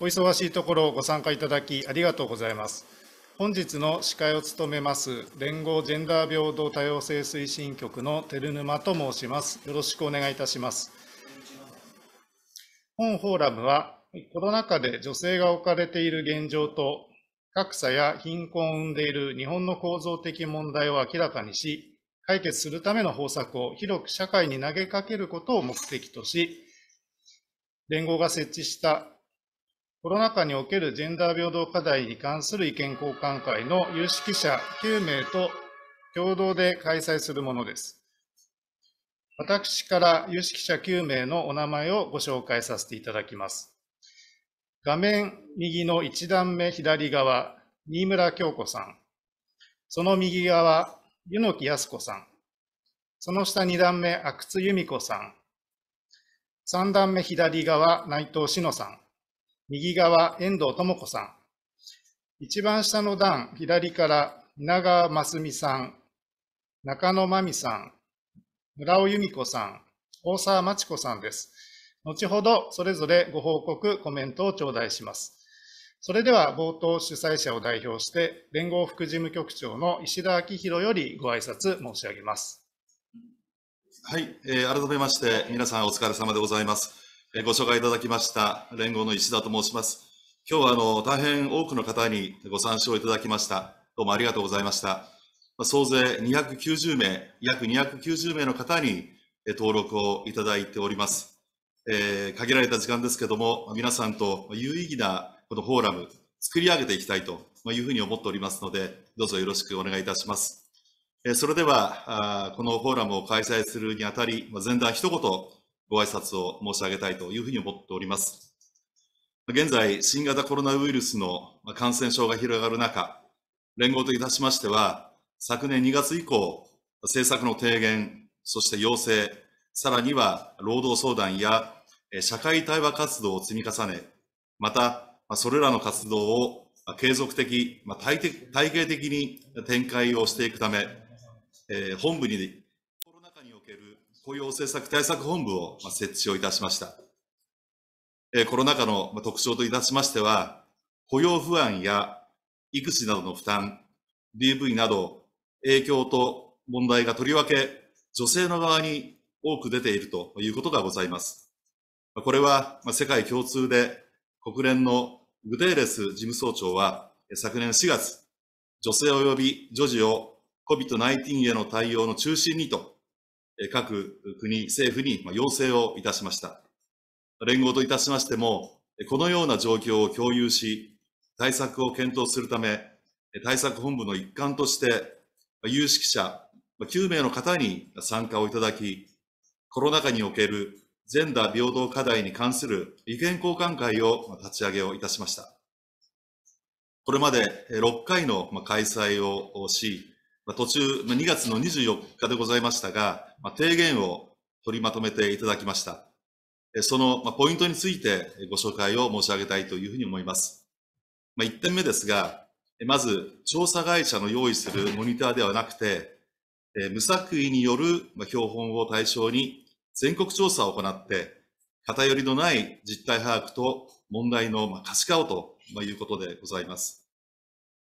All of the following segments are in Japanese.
お忙しいところご参加いただきありがとうございます。本日の司会を務めます連合ジェンダー平等多様性推進局の照沼と申します。よろしくお願いいたします。本フォーラムはコロナ禍で女性が置かれている現状と格差や貧困を生んでいる日本の構造的問題を明らかにし、解決するための方策を広く社会に投げかけることを目的とし、連合が設置したコロナ禍におけるジェンダー平等課題に関する意見交換会の有識者9名と共同で開催するものです。私から有識者9名のお名前をご紹介させていただきます。画面右の1段目左側、新村京子さん。その右側、湯木康子さん。その下2段目、阿久津由美子さん。3段目左側、内藤志乃さん。右側、遠藤智子さん。一番下の段、左から稲川真澄さん、中野真美さん、村尾由美子さん、大沢真知子さんです。後ほどそれぞれご報告、コメントを頂戴します。それでは冒頭主催者を代表して、連合副事務局長の石田明宏よりご挨拶申し上げます。はい、えー、改めまして皆さんお疲れ様でございます。え、ご紹介いただきました連合の石田と申します。今日はあの大変多くの方にご参照いただきました。どうもありがとうございました。総勢290名、約290名の方に登録をいただいております。えー、限られた時間ですけども、皆さんと有意義なこのフォーラム、作り上げていきたいというふうに思っておりますので、どうぞよろしくお願いいたします。えー、それでは、このフォーラムを開催するにあたり、前段一言ご挨拶を申し上げたいというふうに思っております。現在、新型コロナウイルスの感染症が広がる中、連合といたしましては、昨年2月以降、政策の提言、そして要請、さらには労働相談や社会対話活動を積み重ね、また、それらの活動を継続的、体系的に展開をしていくため、本部に雇用政策対策本部を設置をいたしました。コロナ禍の特徴といたしましては、雇用不安や育児などの負担、DV など影響と問題がとりわけ女性の側に多く出ているということがございます。これは世界共通で国連のグテーレス事務総長は昨年4月、女性及び女児を COVID-19 への対応の中心にと各国、政府に要請をいたしました。連合といたしましても、このような状況を共有し、対策を検討するため、対策本部の一環として、有識者9名の方に参加をいただき、コロナ禍におけるジェンダー平等課題に関する意見交換会を立ち上げをいたしました。これまで6回の開催をし、途中2月の24日でございましたが、提言を取りまとめていただきました。そのポイントについてご紹介を申し上げたいというふうに思います。1点目ですが、まず調査会社の用意するモニターではなくて、無作為による標本を対象に全国調査を行って、偏りのない実態把握と問題の可視化をということでございます。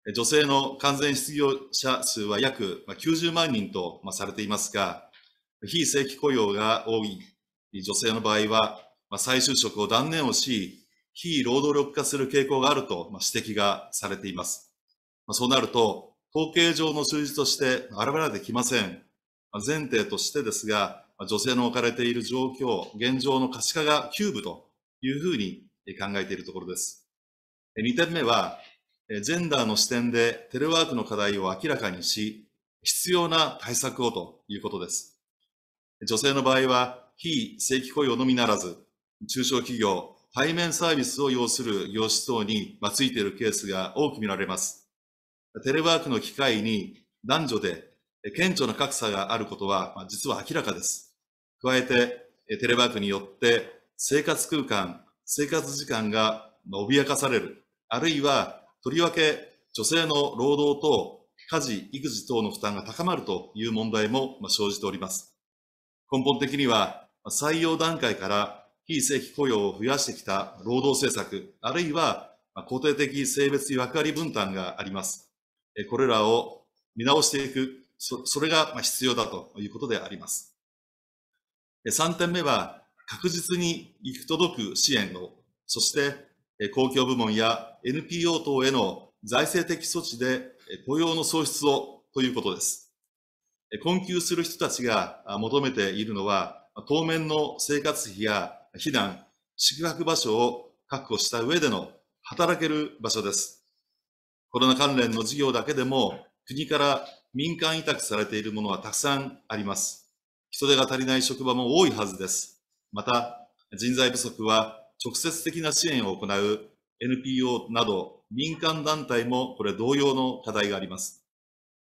女性の完全失業者数は約90万人とされていますが、非正規雇用が多い女性の場合は、再就職を断念をし、非労働力化する傾向があると指摘がされています。そうなると、統計上の数字として現れてきません。前提としてですが、女性の置かれている状況、現状の可視化が急務というふうに考えているところです。2点目は、ジェンダーの視点でテレワークの課題を明らかにし、必要な対策をということです。女性の場合は、非正規雇用のみならず、中小企業、対面サービスを要する業種等についているケースが多く見られます。テレワークの機会に男女で顕著な格差があることは実は明らかです。加えて、テレワークによって生活空間、生活時間が脅かされる。あるいは、とりわけ女性の労働と家事、育児等の負担が高まるという問題も生じております。根本的には、採用段階から非正規雇用を増やしてきた労働政策、あるいは固定的性別役割分担があります。これらを見直していく、そそれが必要だということであります。3点目は、確実に行く届く支援を、そして公共部門や NPO 等への財政的措置で雇用の創出をということです。困窮する人たちが求めているのは、当面の生活費や避難、宿泊場所を確保した上での働ける場所です。コロナ関連の事業だけでも国から民間委託されているものはたくさんあります。人手が足りない職場も多いはずです。また、人材不足は直接的な支援を行う NPO など民間団体もこれ同様の課題があります。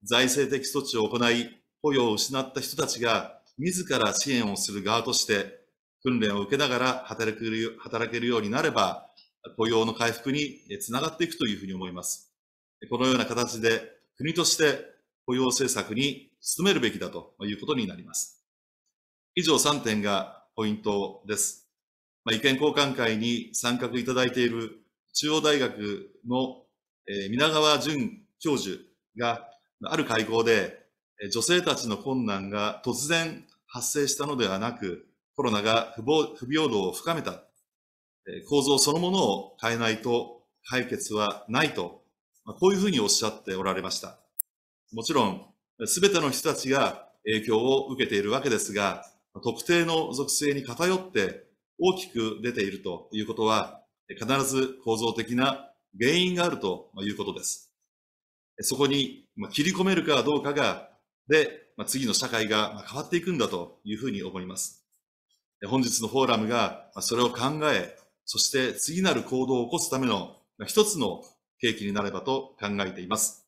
財政的措置を行い、雇用を失った人たちが自ら支援をする側として訓練を受けながら働ける働けるようになれば、雇用の回復につながっていくというふうに思います。このような形で国として雇用政策に努めるべきだということになります。以上3点がポイントです。まあ、意見交換会に参画いただいている中央大学の、えー、皆川淳教授がある会合で女性たちの困難が突然発生したのではなく、コロナが不平等を深めた、構造そのものを変えないと解決はないと、こういうふうにおっしゃっておられました。もちろん、すべての人たちが影響を受けているわけですが、特定の属性に偏って大きく出ているということは、必ず構造的な原因があるということです。そこに切り込めるかどうかが、で、次の社会が変わっていくんだというふうに思います。本日のフォーラムがそれを考え、そして次なる行動を起こすための一つの契機になればと考えています。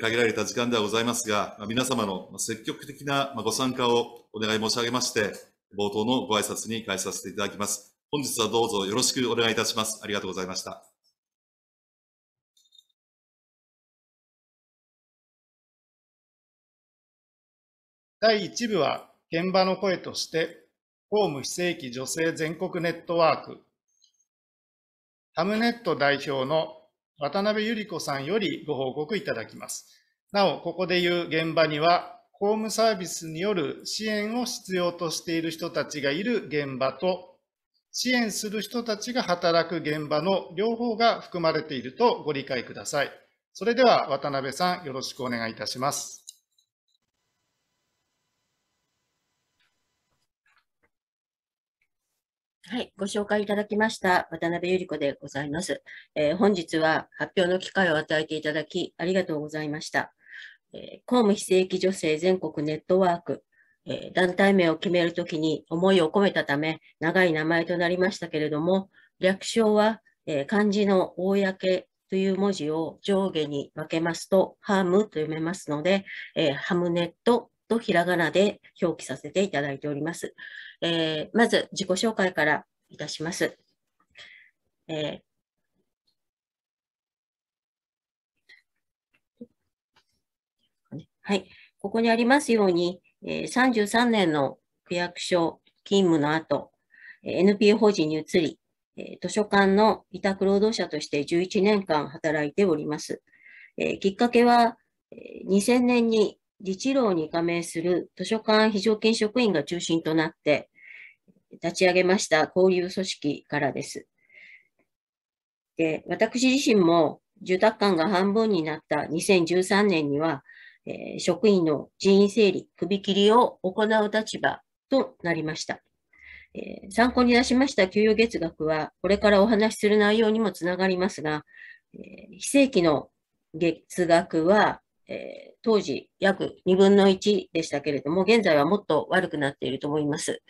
限られた時間ではございますが、皆様の積極的なご参加をお願い申し上げまして、冒頭のご挨拶に返させていただきます。本日はどうぞよろしくお願いいたします。ありがとうございました。第1部は、現場の声として、公務非正規女性全国ネットワーク、ハムネット代表の渡辺百合子さんよりご報告いただきます。なお、ここでいう現場には、公務サービスによる支援を必要としている人たちがいる現場と、支援する人たちが働く現場の両方が含まれているとご理解ください。それでは渡辺さん、よろしくお願いいたします。はい、ご紹介いただきました渡辺百合子でございます、えー、本日は発表の機会を与えていただきありがとうございました。え、公務非正規女性全国ネットワーク、え、団体名を決めるときに思いを込めたため長い名前となりましたけれども、略称は、え漢字の公という文字を上下に分けますと、ハムと読めますので、えハムネットとひらがなで表記させていただいております。え、まず自己紹介からいたします。はい。ここにありますように、えー、33年の区役所勤務の後、NPO 法人に移り、図書館の委託労働者として11年間働いております。えきっかけは、2000年に自治労に加盟する図書館非常勤職員が中心となって、立ち上げました交流組織からです。で私自身も住宅館が半分になった2013年には、えー、職員の人員整理、首切りを行う立場となりました。えー、参考に出しました給与月額は、これからお話しする内容にもつながりますが、えー、非正規の月額は、えー、当時約2分の1でしたけれども、現在はもっと悪くなっていると思います。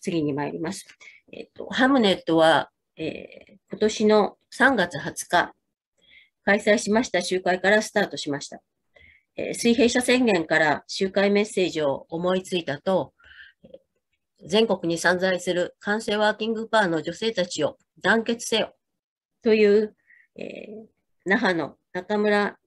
次に参ります。えっ、と、ハムネットは、え、今年の3月20日、開催しました集会からスタートしました。水平社宣言から集会メッセージを思いついたと、全国に散在する完成ワーキングパーの女性たちを団結せよという、えー、那覇の中村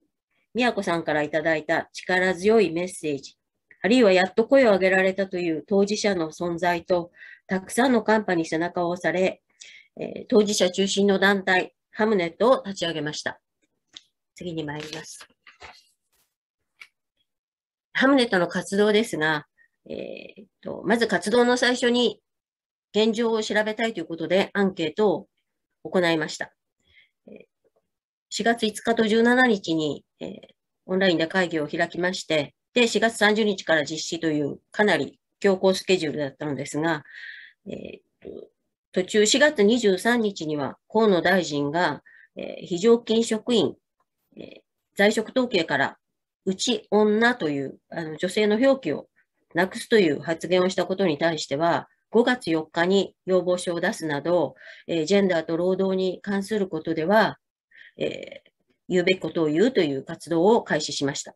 美和子さんからいただいた力強いメッセージ、あるいはやっと声を上げられたという当事者の存在とたくさんのカンパに背中を押され、えー、当事者中心の団体、ハムネットを立ち上げました。次に参ります。ハムネットの活動ですが、えーと、まず活動の最初に現状を調べたいということでアンケートを行いました。4月5日と17日に、えー、オンラインで会議を開きまして、で、4月30日から実施というかなり強行スケジュールだったのですが、えー、途中4月23日には河野大臣が、えー、非常勤職員、えー、在職統計からうち女というあの女性の表記をなくすという発言をしたことに対しては、5月4日に要望書を出すなど、えー、ジェンダーと労働に関することでは、えー、言うべきことを言うという活動を開始しました。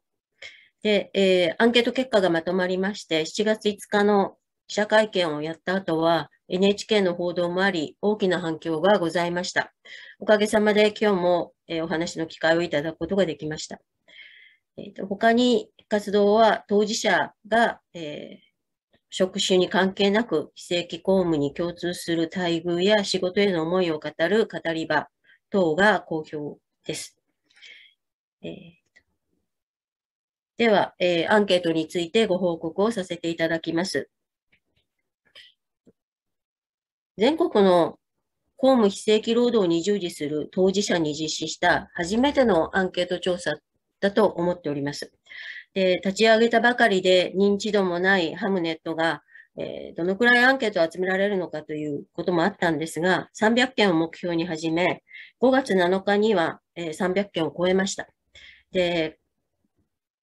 で、えー、アンケート結果がまとまりまして、7月5日の記者会見をやった後は、NHK の報道もあり、大きな反響がございました。おかげさまで今日も、え、お話の機会をいただくことができました。えーと、他に活動は当事者が、えー、職種に関係なく非正規公務に共通する待遇や仕事への思いを語る語り場等が好評です。えー、では、えー、アンケートについてご報告をさせていただきます。全国の公務非正規労働に従事する当事者に実施した初めてのアンケート調査だと思っております。で立ち上げたばかりで認知度もないハムネットが、えー、どのくらいアンケートを集められるのかということもあったんですが、300件を目標に始め、5月7日には、えー、300件を超えました。で、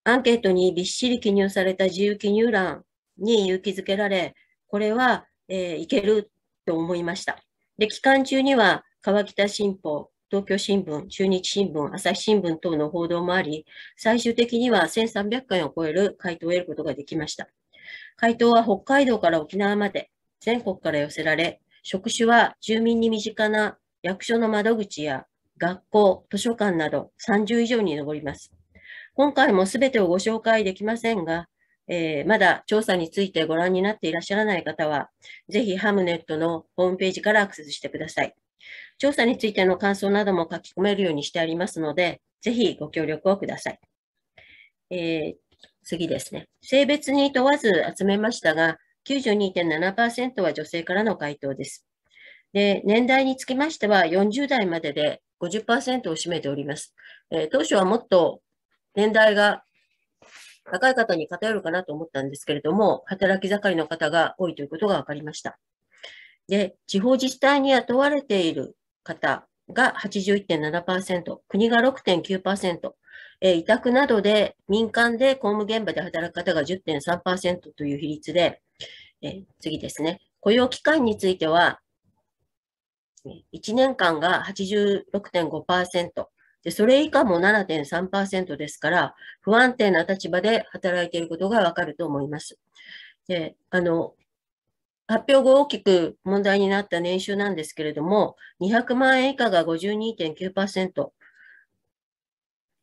アンケートにびっしり記入された自由記入欄に勇気づけられ、これは、えー、いけると思いました。で、期間中には川北新報、東京新聞、中日新聞、朝日新聞等の報道もあり、最終的には1300回を超える回答を得ることができました。回答は北海道から沖縄まで全国から寄せられ、職種は住民に身近な役所の窓口や学校、図書館など30以上に上ります。今回もすべてをご紹介できませんが、えー、まだ調査についてご覧になっていらっしゃらない方は、ぜひハムネットのホームページからアクセスしてください。調査についての感想なども書き込めるようにしてありますので、ぜひご協力をください。えー、次ですね。性別に問わず集めましたが、92.7%は女性からの回答です。で、年代につきましては40代までで50%を占めております。えー、当初はもっと年代が高い方に偏るかなと思ったんですけれども、働き盛りの方が多いということが分かりました。で、地方自治体に雇われている方が81.7%、国が6.9%、えー、委託などで民間で公務現場で働く方が10.3%という比率で、えー、次ですね、雇用期間については、1年間が86.5%、でそれ以下も7.3%ですから、不安定な立場で働いていることがわかると思います。であの発表後大きく問題になった年収なんですけれども、200万円以下が52.9%、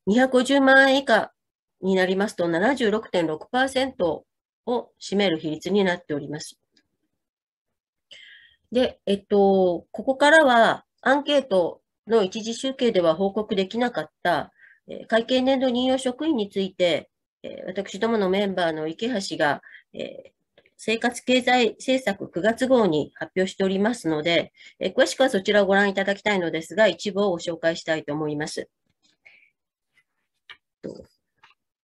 250万円以下になりますと76.6%を占める比率になっております。で、えっと、ここからはアンケートの一次集計では報告できなかった、会計年度任用職員について、私どものメンバーの池橋が、え生活経済政策9月号に発表しておりますので、え詳しくはそちらをご覧いただきたいのですが、一部をご紹介したいと思います。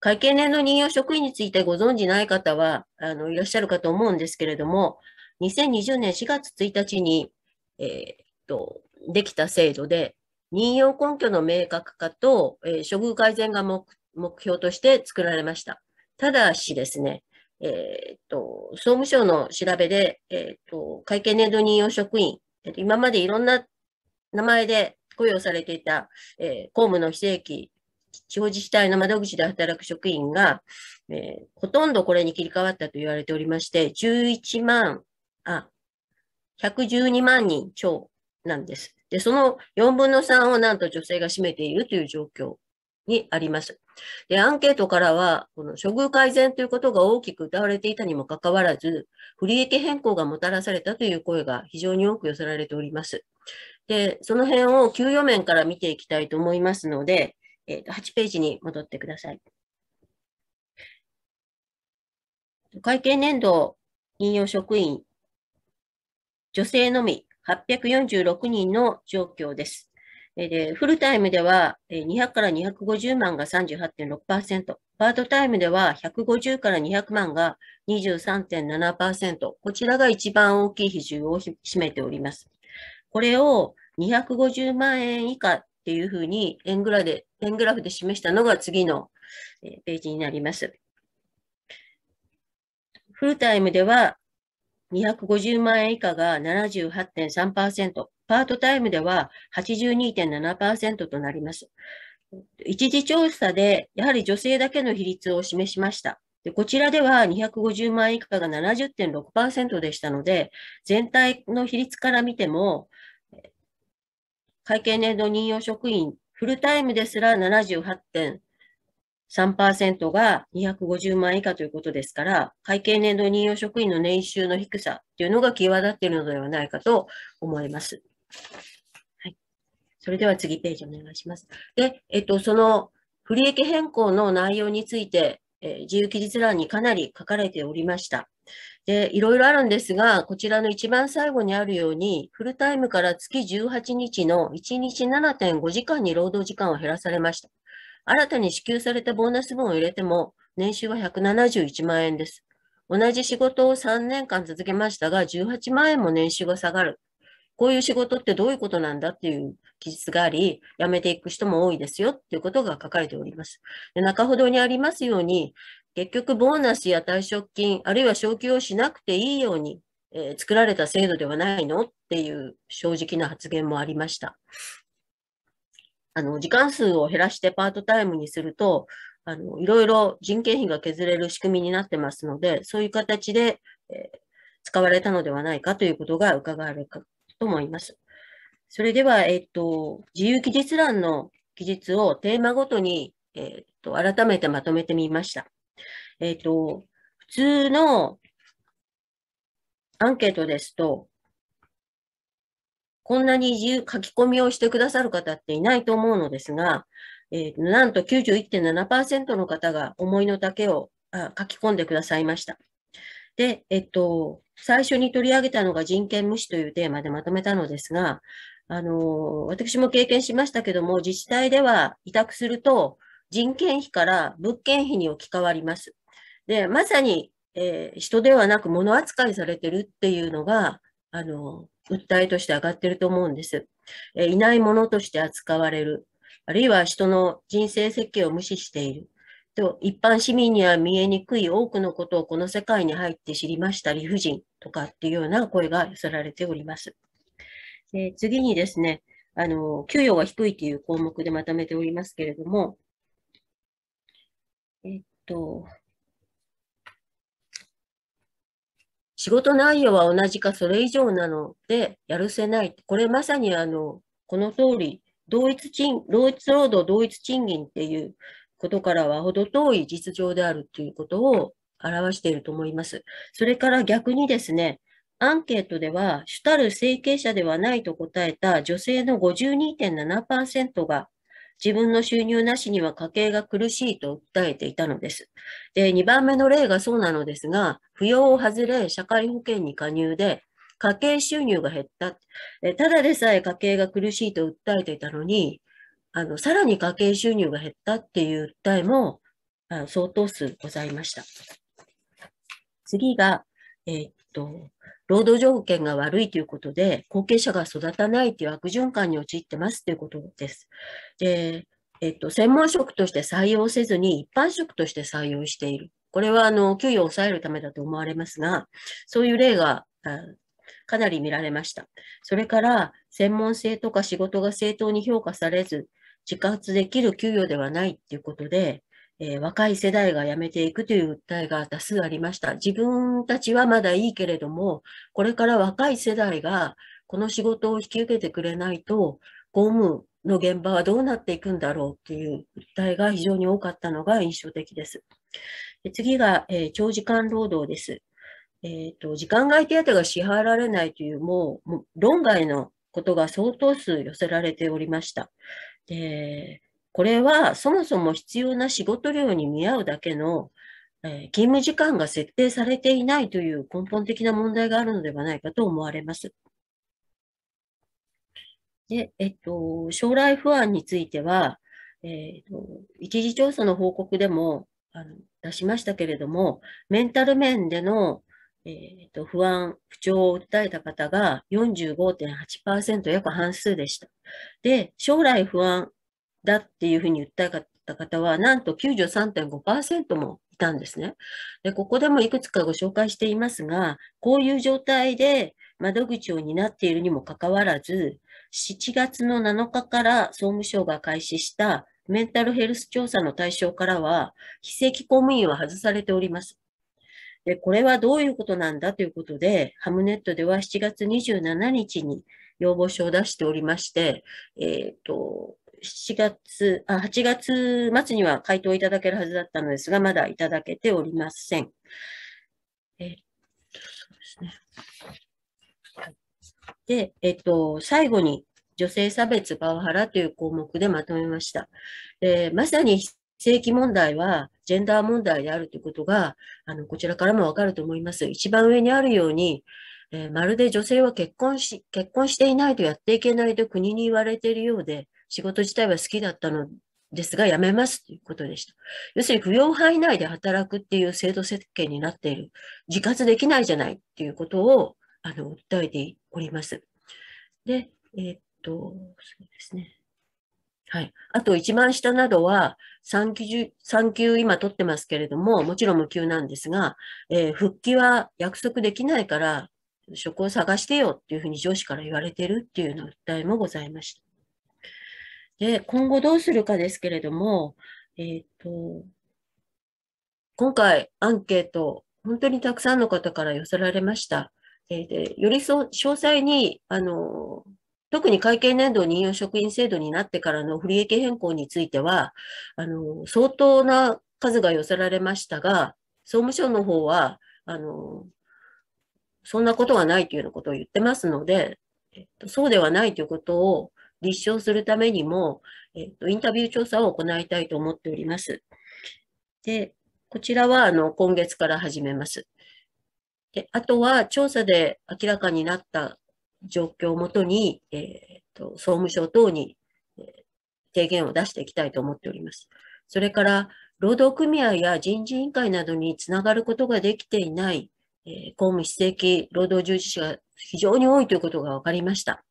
会計年度任用職員についてご存じない方はあのいらっしゃるかと思うんですけれども、2020年4月1日に、えー、とできた制度で、任用根拠の明確化と、えー、処遇改善が目標として作られました。ただしですね、えっ、と、総務省の調べで、えっ、と、会計年度任用職員、今までいろんな名前で雇用されていた、え公務の非正規、地方自治体の窓口で働く職員が、えほとんどこれに切り替わったと言われておりまして、11万、あ、112万人超なんです。で、その4分の3をなんと女性が占めているという状況にあります。で、アンケートからは、この処遇改善ということが大きく謳われていたにもかかわらず、不利益変更がもたらされたという声が非常に多く寄せられております。で、その辺を給与面から見ていきたいと思いますので、えー、と8ページに戻ってください。会計年度引用職員、女性のみ846人の状況です。でフルタイムでは200から250万が38.6%、パートタイムでは150から200万が23.7%、こちらが一番大きい比重を占めております。これを250万円以下っていうふうに円グラで円グラフで示したのが次のページになります。フルタイムでは250万円以下が78.3%、パートタイムでは82.7%となります。一時調査で、やはり女性だけの比率を示しました。でこちらでは250万以下が70.6%でしたので、全体の比率から見ても、会計年度任用職員、フルタイムですら78.3%が250万以下ということですから、会計年度任用職員の年収の低さというのが際立っているのではないかと思います。はい。それでは次ページお願いします。で、えっと、その不利益変更の内容について、えー、自由記述欄にかなり書かれておりました。で、いろいろあるんですが、こちらの一番最後にあるように、フルタイムから月18日の1日7.5時間に労働時間を減らされました。新たに支給されたボーナス分を入れても、年収は171万円です。同じ仕事を3年間続けましたが、18万円も年収が下がる。こういう仕事ってどういうことなんだっていう記述があり、辞めていく人も多いですよっていうことが書かれております。で中ほどにありますように、結局ボーナスや退職金、あるいは昇給をしなくていいように、えー、作られた制度ではないのっていう正直な発言もありました。あの、時間数を減らしてパートタイムにすると、あの、いろいろ人件費が削れる仕組みになってますので、そういう形で、えー、使われたのではないかということが伺われと思います。それでは、えっと、自由記述欄の記述をテーマごとに、えっと、改めてまとめてみました。えっ、と、普通のアンケートですと、こんなに自由書き込みをしてくださる方っていないと思うのですが、えー、なんと91.7%の方が思いの丈をあ書き込んでくださいました。で、えっと、最初に取り上げたのが人権無視というテーマでまとめたのですが、あの、私も経験しましたけども、自治体では委託すると、人件費から物件費に置き換わります。で、まさに、えー、人ではなく物扱いされてるっていうのが、あの、訴えとして上がってると思うんです。えー、いないものとして扱われる。あるいは人の人生設計を無視している。と一般市民には見えにくい多くのことをこの世界に入って知りました理不尽とかっていうような声が寄せられております。で次にですね、あの、給与が低いという項目でまとめておりますけれども、えっと、仕事内容は同じかそれ以上なのでやるせない。これまさにあの、この通り、同一賃、同一労働同一賃金っていうことからは程遠い実情であるということを表していると思います。それから逆にですね、アンケートでは主たる整形者ではないと答えた女性の52.7%が自分の収入なしには家計が苦しいと訴えていたのです。で、2番目の例がそうなのですが、扶養を外れ社会保険に加入で、家計収入が減った。ただでさえ家計が苦しいと訴えていたのに、あの、さらに家計収入が減ったっていう訴えもあ相当数ございました。次が、えー、っと、労働条件が悪いということで、後継者が育たないという悪循環に陥ってますということです。で、えっと、専門職として採用せずに一般職として採用している。これは、あの、給与を抑えるためだと思われますが、そういう例がかなり見られました。それから、専門性とか仕事が正当に評価されず、自活できる給与ではないということで、えー、若い世代が辞めていくという訴えが多数ありました。自分たちはまだいいけれども、これから若い世代がこの仕事を引き受けてくれないと、公務の現場はどうなっていくんだろうっていう訴えが非常に多かったのが印象的です。で次が、えー、長時間労働です。えーと、時間外手当が支払われないというもう論外のことが相当数寄せられておりました。でこれはそもそも必要な仕事量に見合うだけの、えー、勤務時間が設定されていないという根本的な問題があるのではないかと思われます。で、えっと、将来不安については、えっと、一時調査の報告でもあの出しましたけれども、メンタル面での、えっと不安、不調を訴えた方が45.8%、約半数でした。で、将来不安だっていうふうに訴えた方は、なんと93.5%もいたんですね。で、ここでもいくつかご紹介していますが、こういう状態で窓口を担っているにもかかわらず、7月の7日から総務省が開始したメンタルヘルス調査の対象からは、非正規公務員は外されております。で、これはどういうことなんだということで、ハムネットでは7月27日に要望書を出しておりまして、えっ、ー、と、7月、あ、8月末には回答いただけるはずだったのですが、まだいただけておりません。えっ、と、そうですね。で、えっと、最後に女性差別パワハラという項目でまとめました。でまさに正規問題はジェンダー問題であるということが、あの、こちらからもわかると思います。一番上にあるように、えー、まるで女性は結婚し、結婚していないとやっていけないと国に言われているようで、仕事自体は好きだったのですが、辞めますということでした。要するに、扶養範囲内で働くっていう制度設計になっている。自活できないじゃないっていうことを、あの、訴えております。で、えー、っと、そうですね。はい。あと、一番下などは、産休、産休今取ってますけれども、もちろん無給なんですが、えー、復帰は約束できないから、職を探してよっていうふうに上司から言われてるっていうような訴えもございました。で、今後どうするかですけれども、えっ、と、今回アンケート、本当にたくさんの方から寄せられました。えでよりそ詳細に、あの、特に会計年度任用職員制度になってからの不利益変更については、あの、相当な数が寄せられましたが、総務省の方は、あの、そんなことはないというようなことを言ってますので、えっと、そうではないということを立証するためにも、えっと、インタビュー調査を行いたいと思っております。で、こちらはあの今月から始めます。であとは調査で明らかになった状況をもとに、えーと、総務省等に、え、提言を出していきたいと思っております。それから、労働組合や人事委員会などにつながることができていない、えー、公務非正規労働従事者が非常に多いということが分かりました。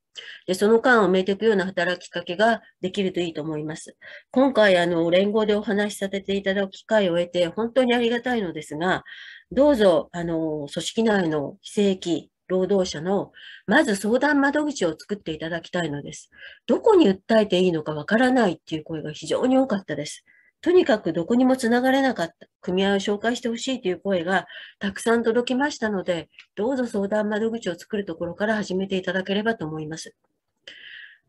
で、その間を埋めていくような働きかけができるといいと思います。今回、あの、連合でお話しさせていただく機会を得て、本当にありがたいのですが、どうぞ、あの、組織内の非正規労働者の、まず相談窓口を作っていただきたいのです。どこに訴えていいのかわからないっていう声が非常に多かったです。とにかくどこにもつながれなかった、組合を紹介してほしいという声がたくさん届きましたので、どうぞ相談窓口を作るところから始めていただければと思います。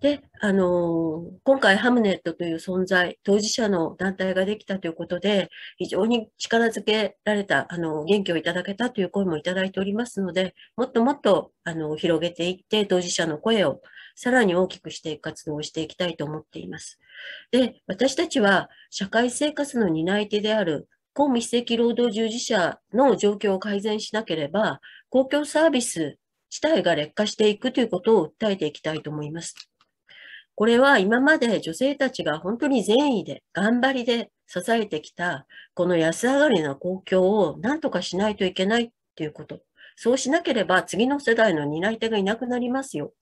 で、あのー、今回ハムネットという存在、当事者の団体ができたということで、非常に力づけられた、あの、元気をいただけたという声もいただいておりますので、もっともっと、あの、広げていって、当事者の声をさらに大きくしていく活動をしていきたいと思っています。で、私たちは社会生活の担い手である公務非正規労働従事者の状況を改善しなければ、公共サービス自体が劣化していくということを訴えていきたいと思います。これは今まで女性たちが本当に善意で、頑張りで支えてきた、この安上がりな公共を何とかしないといけないっていうこと。そうしなければ次の世代の担い手がいなくなりますよ。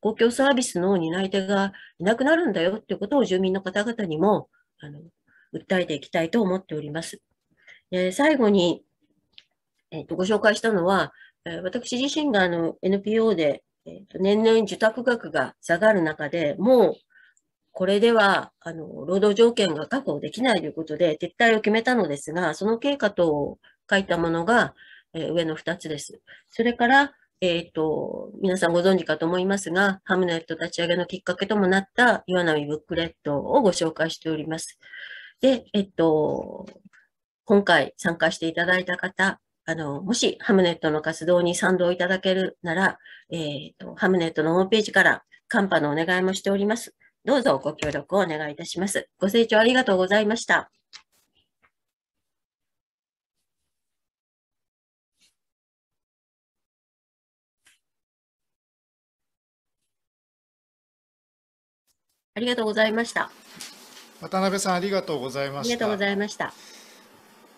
公共サービスの担い手がいなくなるんだよっていうことを住民の方々にもあの訴えていきたいと思っております。え最後に、えーと、ご紹介したのは、え私自身があの NPO でえーと、年々受託額が下がる中でもうこれではあの労働条件が確保できないということで撤退を決めたのですが、その経過等を書いたものが、えー、上の2つです。それから、えっ、と、皆さんご存知かと思いますが、ハムネット立ち上げのきっかけともなった岩波ブックレットをご紹介しております。で、えっと、今回参加していただいた方、あの、もしハムネットの活動に賛同いただけるなら、えっ、と、ハムネットのホームページからカンパのお願いもしております。どうぞご協力をお願いいたします。ご清聴ありがとうございました。ありがとうございました。渡辺さん、ありがとうございました。ありがとうございました。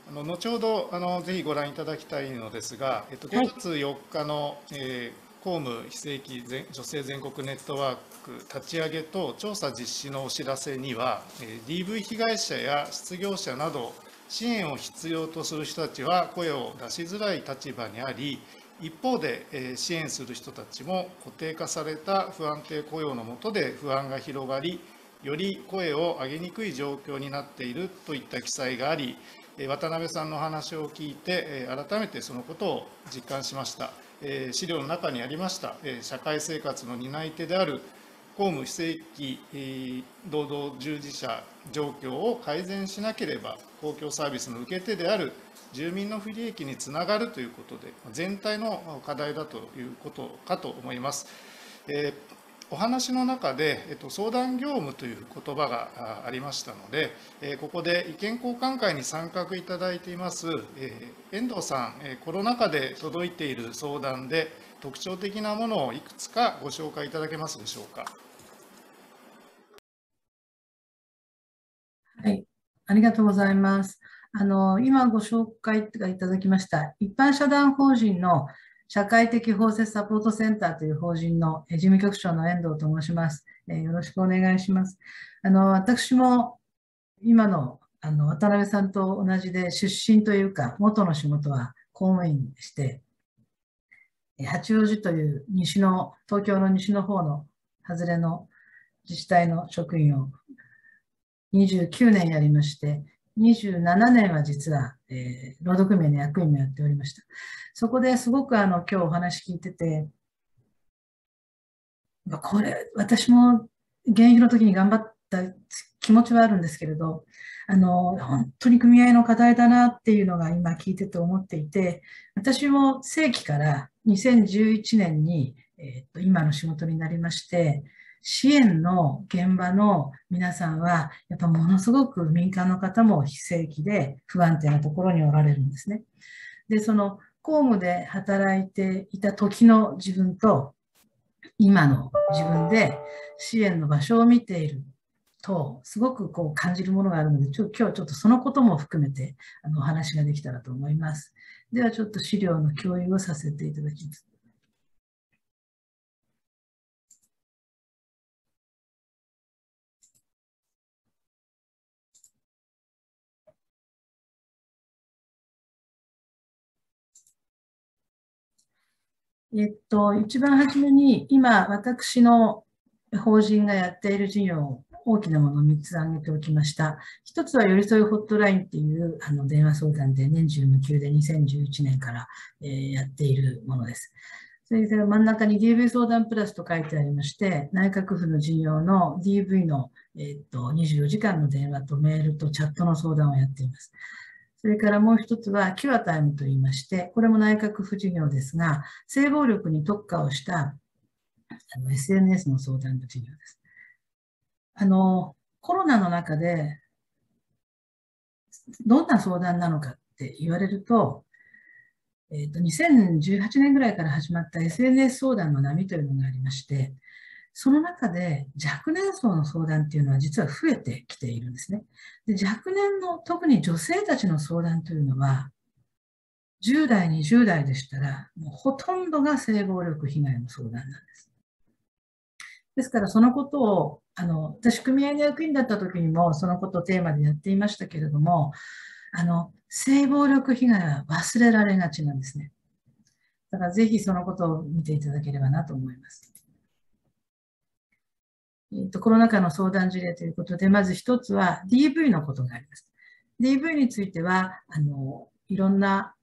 あの後ほどあのぜひご覧いただきたいのですが、えっと、5月4日の、えー、公務非正規女性全国ネットワーク立ち上げと調査実施のお知らせには、えー、DV 被害者や失業者など支援を必要とする人たちは声を出しづらい立場にあり一方で、えー、支援する人たちも固定化された不安定雇用の下で不安が広がりより声を上げにくい状況になっているといった記載があり渡辺さんの話を聞いて、改めてそのことを実感しました。資料の中にありました、社会生活の担い手である公務非正規労働従事者状況を改善しなければ、公共サービスの受け手である住民の不利益につながるということで、全体の課題だということかと思います。お話の中で、えっと、相談業務という言葉がありましたので、えここで意見交換会に参画いただいています、え遠藤さん、えコロナ禍で届いている相談で特徴的なものをいくつかご紹介いただけますでしょうか？はい、ありがとうございます。あの今ご紹介いただきました一般社団法人の社会的包摂サポートセンターという法人の事務局長の遠藤と申します。えよろしくお願いします。あの私も今のあの渡辺さんと同じで出身というか元の仕事は公務員でして八王子という西の東京の西の方の外れの自治体の職員を29年やりまして27年は実は、えー、労働組合の役員もやっておりました。そこですごくあの今日お話聞いてて、これ、私も現役の時に頑張った気持ちはあるんですけれど、あの、本当に組合の課題だなっていうのが今聞いてて思っていて、私も正規から2011年に、えー、っと今の仕事になりまして、支援の現場の皆さんは、やっぱものすごく民間の方も非正規で不安定なところにおられるんですね。で、その公務で働いていた時の自分と、今の自分で支援の場所を見ていると、すごくこう感じるものがあるので、ちょ今日ちょっとそのことも含めてあのお話ができたらと思います。ではちょっと資料の共有をさせていただきます。えっと、一番初めに、今、私の法人がやっている事業を、大きなものを3つ挙げておきました。1つは、寄り添いホットラインっていうあの電話相談で、年中無休で2011年から、えー、やっているものです。それで真ん中に DV 相談プラスと書いてありまして、内閣府の事業の DV の、えっと24時間の電話とメールとチャットの相談をやっています。それからもう一つは、キュアタイムといいまして、これも内閣府事業ですが、性暴力に特化をしたあの SNS の相談の事業です。あの、コロナの中で、どんな相談なのかって言われると、えっ、ー、と、2018年ぐらいから始まった SNS 相談の波というのがありまして、その中で若年層の相談っていうのは実は増えてきているんですね。で若年の特に女性たちの相談というのは、10代、20代でしたら、もうほとんどが性暴力被害の相談なんです。ですからそのことを、あの、私組合の役員だった時にもそのことをテーマでやっていましたけれども、あの、性暴力被害は忘れられがちなんですね。だからぜひそのことを見ていただければなと思います。えーと、コロナ禍の相談事例ということで、まず一つは DV のことがあります。DV については、あの、いろんな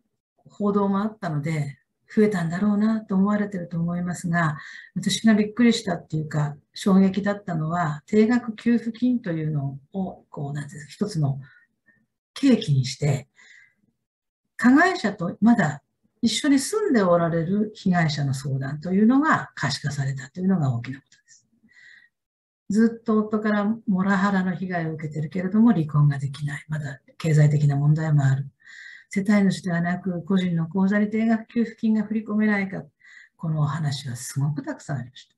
報道もあったので、増えたんだろうなと思われてると思いますが、私がびっくりしたっていうか、衝撃だったのは、定額給付金というのを、こう、なんていう、一つの契機にして、加害者とまだ一緒に住んでおられる被害者の相談というのが可視化されたというのが大きなこと。ずっと夫からモラハラの被害を受けてるけれども離婚ができない。まだ経済的な問題もある。世帯主ではなく個人の口座に定額給付金が振り込めないか。このお話はすごくたくさんありました。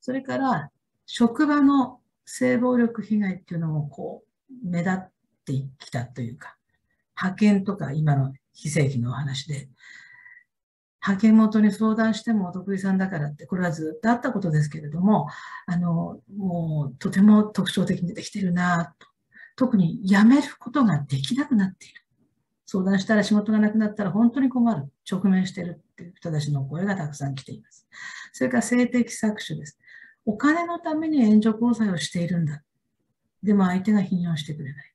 それから職場の性暴力被害っていうのもこう目立ってきたというか、派遣とか今の非正規のお話で、派遣元に相談してもお得意さんだからって、これはずっとあったことですけれども、あの、もうとても特徴的に出てきてるなと。特に辞めることができなくなっている。相談したら仕事がなくなったら本当に困る。直面しているっていう人たちの声がたくさん来ています。それから性的搾取です。お金のために援助交際をしているんだ。でも相手が信用してくれない。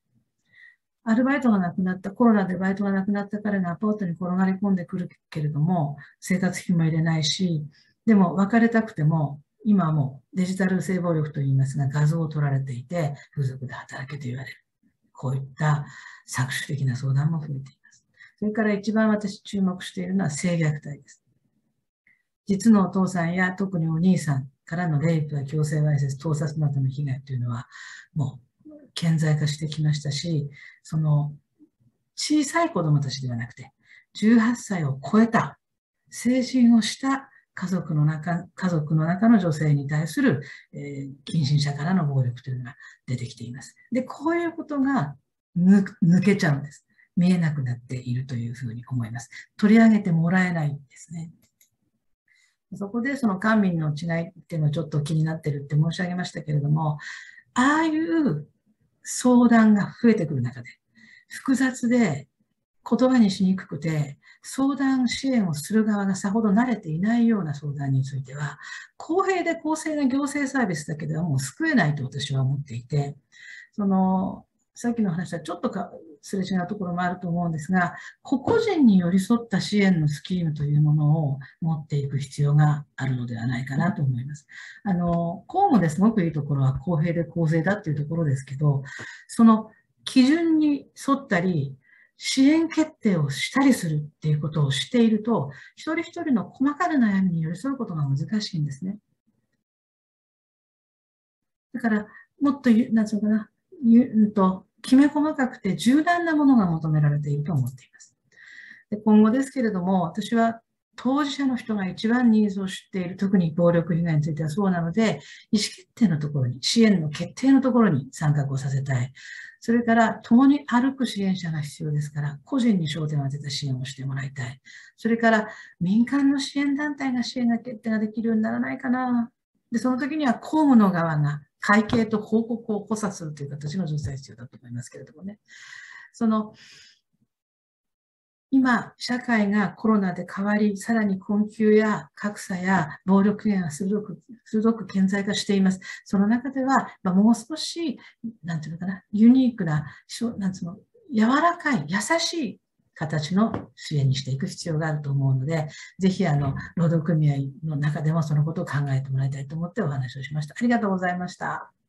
アルバイトがなくなった、コロナでバイトがなくなった彼がアパートに転がり込んでくるけれども、生活費も入れないし、でも別れたくても、今はもうデジタル性暴力と言いますが、画像を撮られていて、風俗で働けと言われる。こういった搾取的な相談も増えています。それから一番私注目しているのは性虐待です。実のお父さんや特にお兄さんからのレイプや強制わいせつ、盗撮などの被害というのは、もう顕在化してきましたし、その小さい子供たちではなくて、18歳を超えた、成人をした家族の中、家族の中の女性に対する、えー、近親者からの暴力というのが出てきています。で、こういうことが抜けちゃうんです。見えなくなっているというふうに思います。取り上げてもらえないんですね。そこでその官民の違いっていうのはちょっと気になってるって申し上げましたけれども、ああいう相談が増えてくる中で、複雑で言葉にしにくくて、相談支援をする側がさほど慣れていないような相談については、公平で公正な行政サービスだけではもう救えないと私は思っていて、その、さっきの話はちょっとかすれ違うところもあると思うんですが、個々人に寄り添った支援のスキームというものを持っていく必要があるのではないかなと思います。あの、公務ですごくいいところは公平で公正だっていうところですけど、その基準に沿ったり、支援決定をしたりするっていうことをしていると、一人一人の細かな悩みに寄り添うことが難しいんですね。だから、もっと、なんつうかな、うんと、きめ細かくて柔軟なものが求められていると思っています。で今後ですけれども、私は当事者の人が一番ニーズを知っている、特に暴力被害についてはそうなので、意思決定のところに、支援の決定のところに参画をさせたい。それから、共に歩く支援者が必要ですから、個人に焦点を当てた支援をしてもらいたい。それから、民間の支援団体が支援が決定ができるようにならないかな。で、その時には公務の側が会計と報告を補佐するという形の助成必要だと思いますけれどもね。その、今、社会がコロナで変わり、さらに困窮や格差や暴力源が鋭く、鋭く顕在化しています。その中では、まあ、もう少し、なんていうのかな、ユニークな、なんつうの、柔らかい、優しい形の支援にしていく必要があると思うので、ぜひ、あの、労働組合の中でもそのことを考えてもらいたいと思ってお話をしました。ありがとうございました。